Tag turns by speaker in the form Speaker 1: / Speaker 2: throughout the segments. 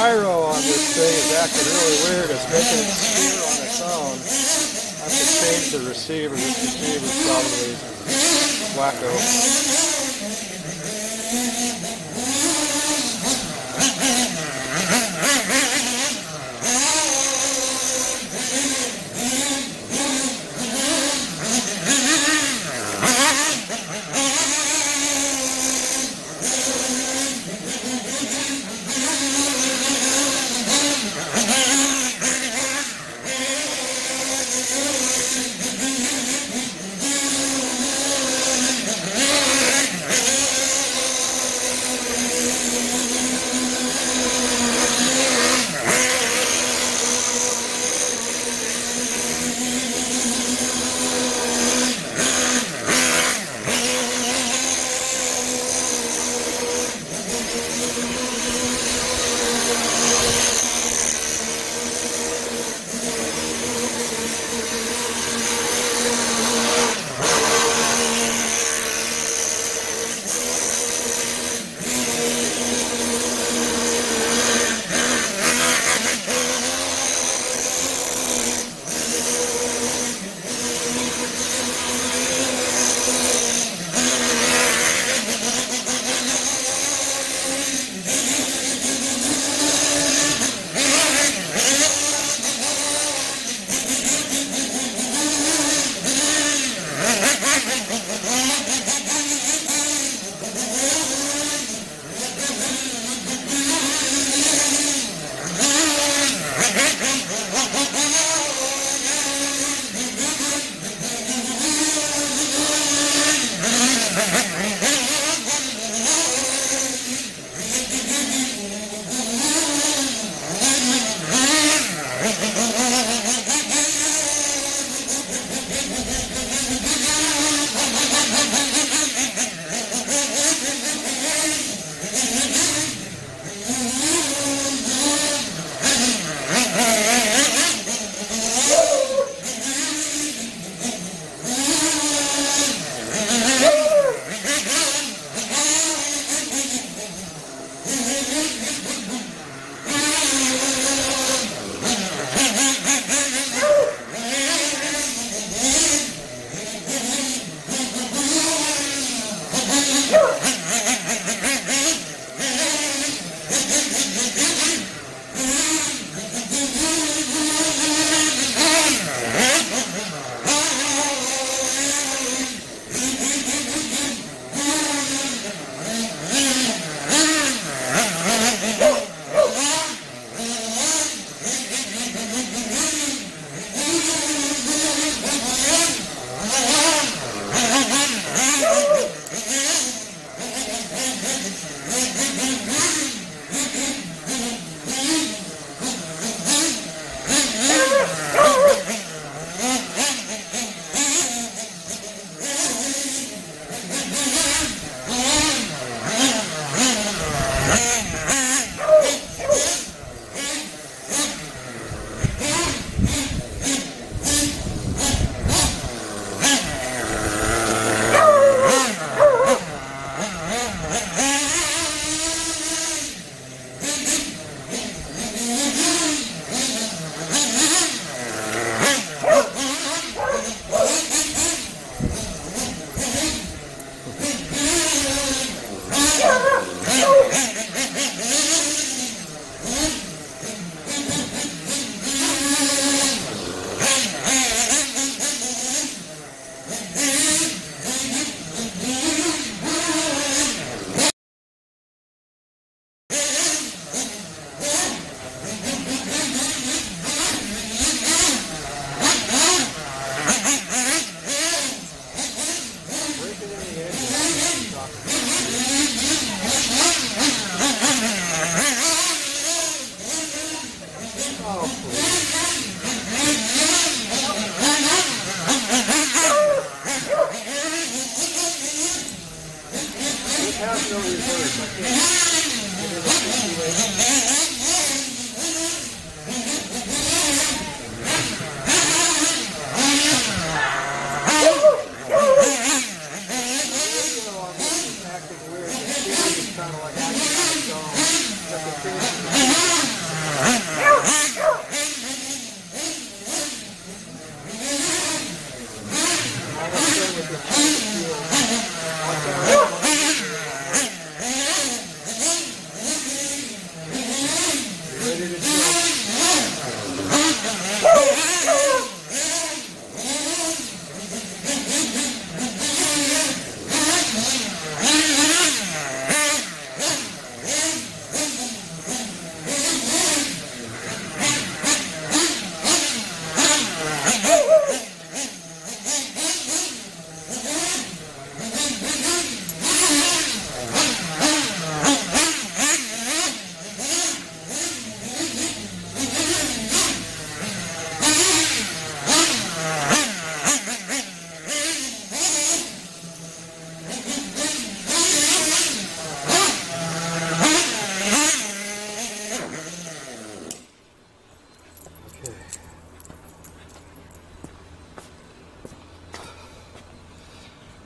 Speaker 1: gyro on this thing is acting really weird. It's making it steer on its own. I have to change the receiver. This receiver's probably wacko.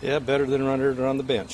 Speaker 1: Yeah, better than running it on the bench.